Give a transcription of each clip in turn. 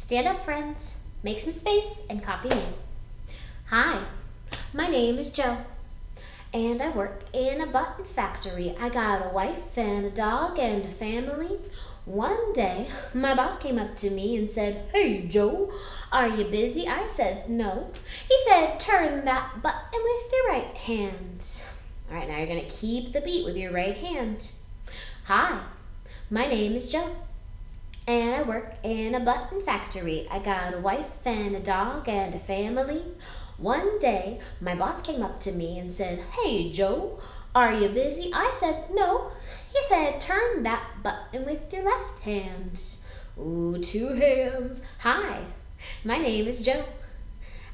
Stand up, friends. Make some space and copy me. Hi, my name is Joe, and I work in a button factory. I got a wife and a dog and a family. One day, my boss came up to me and said, Hey, Joe, are you busy? I said, No. He said, Turn that button with your right hand. All right, now you're going to keep the beat with your right hand. Hi, my name is Joe and I work in a button factory. I got a wife and a dog and a family. One day, my boss came up to me and said, Hey, Joe, are you busy? I said, No. He said, Turn that button with your left hand. Ooh, two hands. Hi, my name is Joe.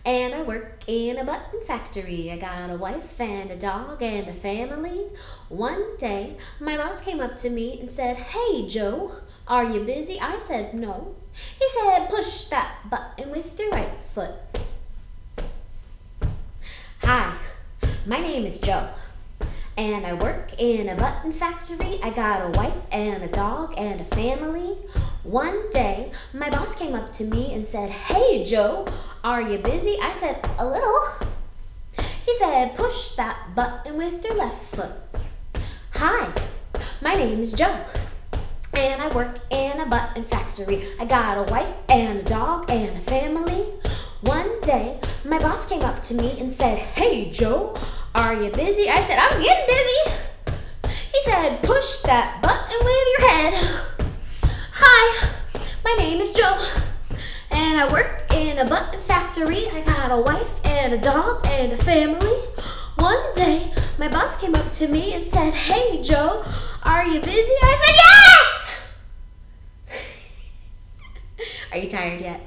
And I work in a button factory. I got a wife and a dog and a family. One day, my boss came up to me and said, Hey, Joe, are you busy? I said, No. He said, Push that button with your right foot. Hi, my name is Joe, and I work in a button factory. I got a wife and a dog and a family. One day, my boss came up to me and said, Hey, Joe, are you busy? I said, A little. He said, Push that button with your left foot. Hi, my name is Joe and I work in a button factory. I got a wife and a dog and a family. One day, my boss came up to me and said, Hey, Joe, are you busy? I said, I'm getting busy. He said, Push that button with your head. Hi, my name is Joe, and I work in a button factory. I got a wife and a dog and a family. One day, my boss came up to me and said, Hey, Joe, are you busy? I said, Yes! Are you tired yet?